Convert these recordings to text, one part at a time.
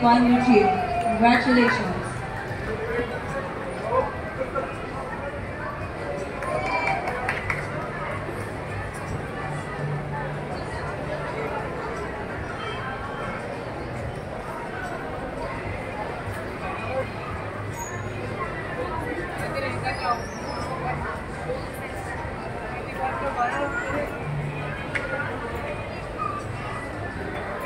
Taekwondo Chief. Congratulations.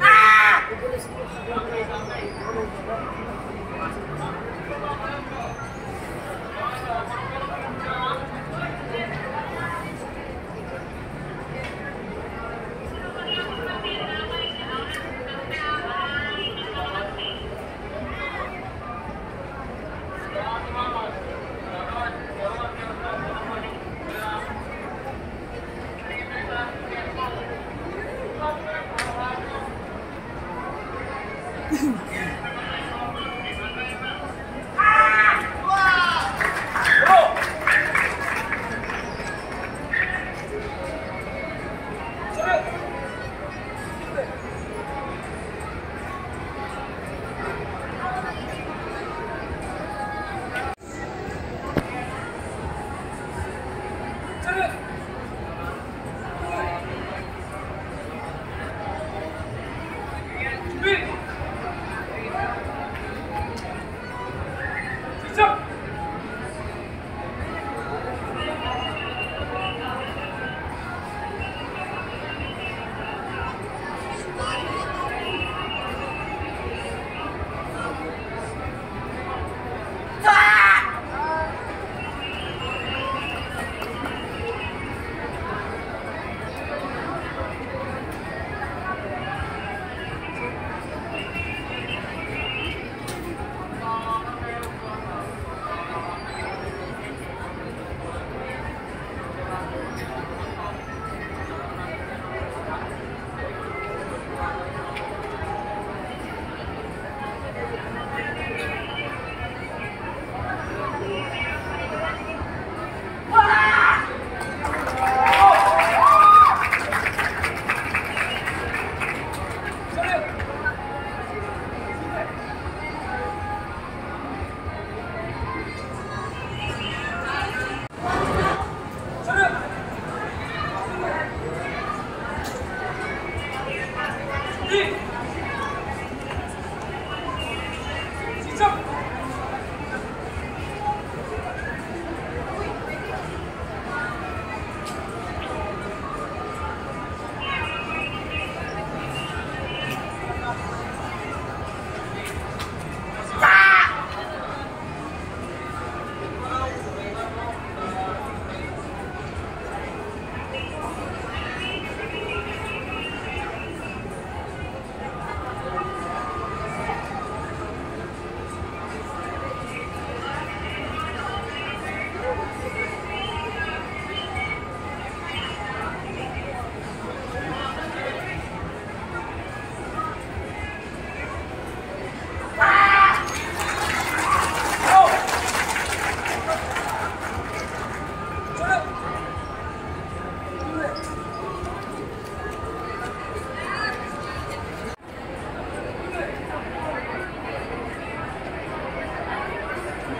Ah! えっ?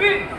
Please.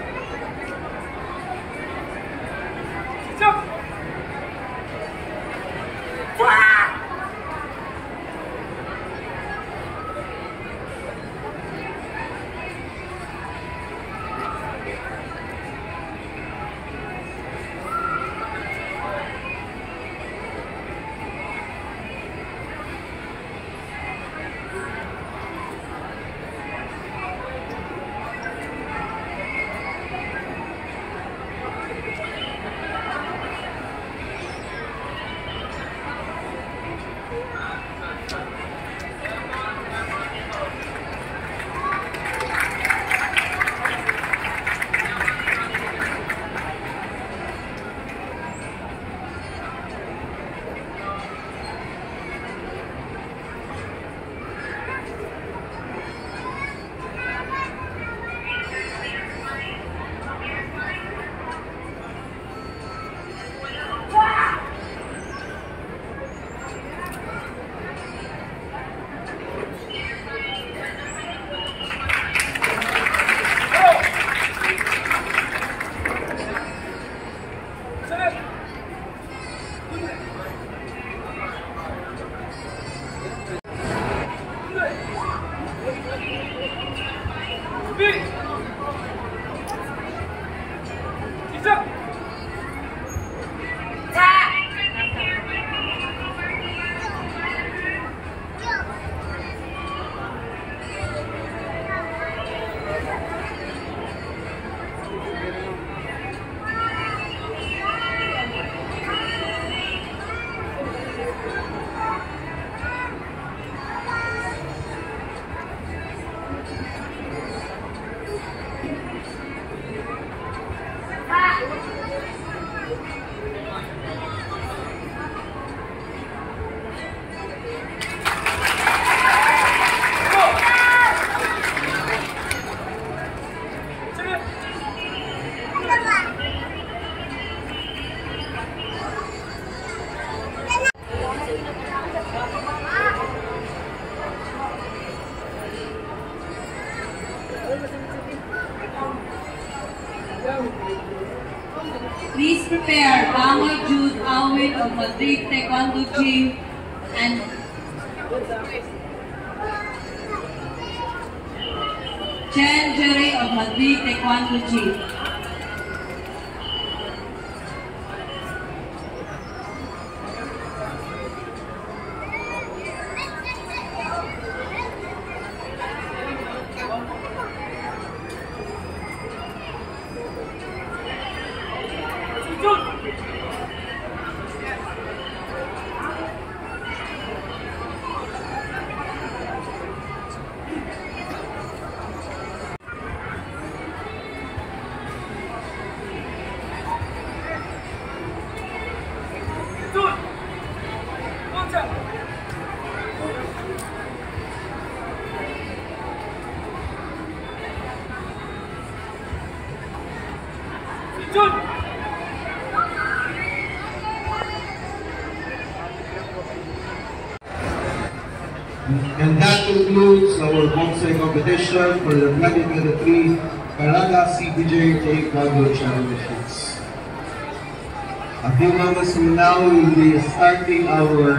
Please prepare Bamoy Jude Awit of Madrid Taekwondo Gym and Chen Jerry of Madrid Taekwondo Gym. And that concludes our poomsae competition for the 2023 Caraga CPJ Taekwondo Championships. A few moments from now, we will be starting our